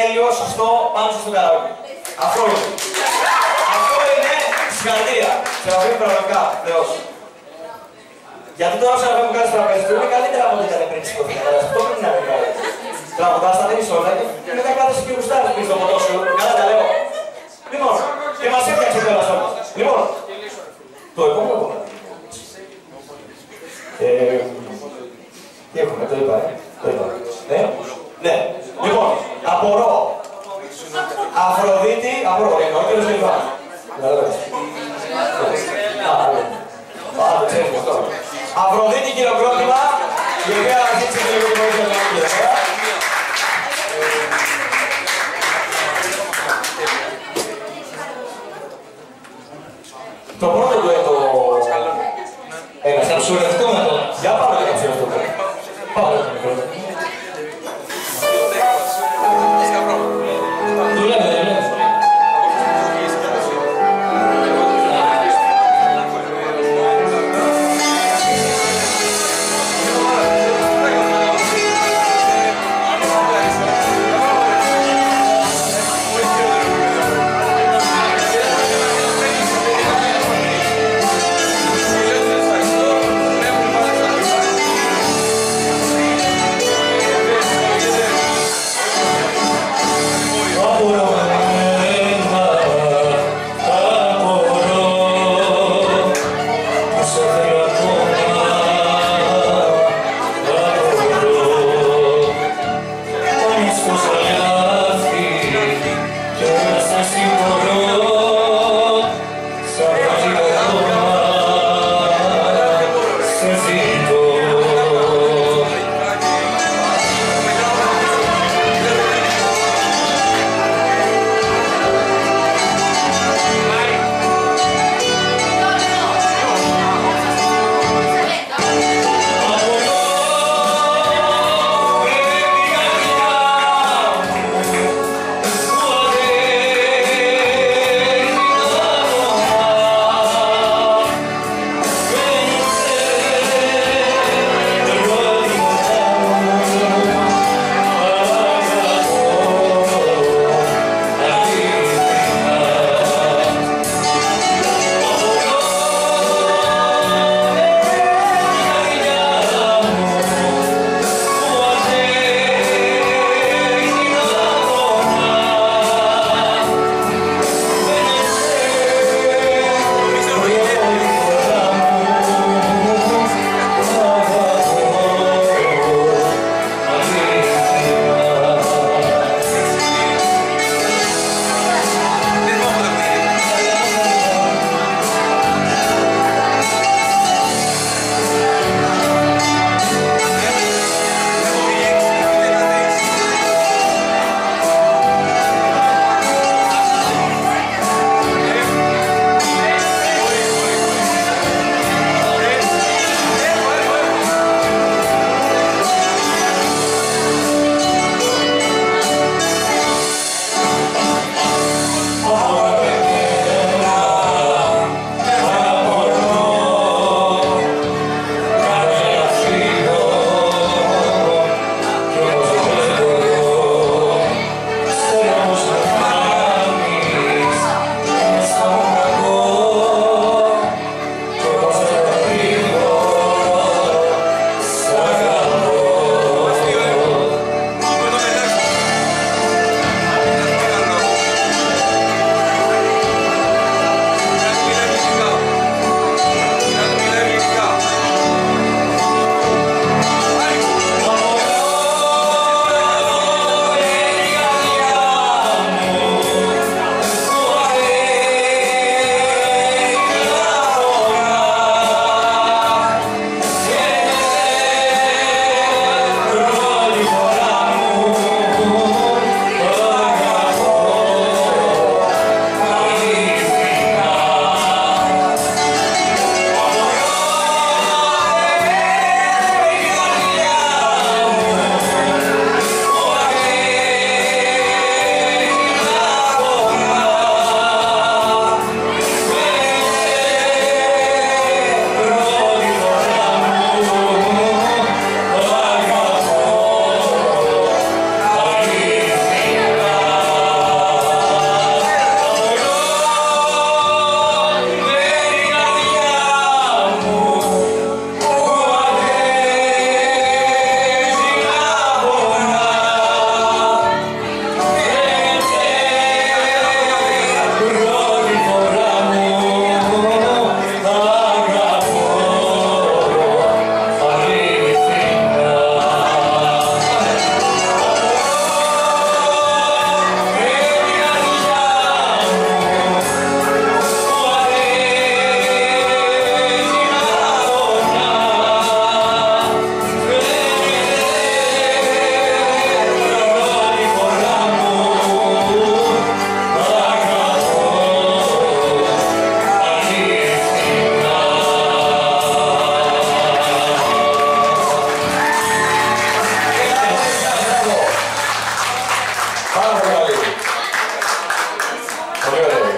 τέλειο, σωστό, πάνω στο καράβι. Αυτό είναι. Αυτό είναι συγχαρητήρια. Σε αφήνει πραγματικά, Θεός. Γιατί τώρα όσα να μου κάνεις τραπέζι του είναι καλύτερα από ό,τι ήταν πριν στις κοφές. Αυτό πρέπει να είναι καλά. Τραγουδάς, τα δίνεις όλα και μετά κάθεσαι και γουστάρεις πίσω στο ποτό σου. Καλά τα λέω. Λοιπόν, και μας έφτιαξε κιόλας όλος. Λοιπόν, το επόμενο κομμάτι. Ε, τι έχουμε, το είπα, ε. Το είπα. Ναι, ναι. Λοιπόν, απορώ. Αφροδίτη, απορώ, εννοώ και το είπα. Αφροδίτη χειροκρότημα, η οποία αρχίζει λίγο 对。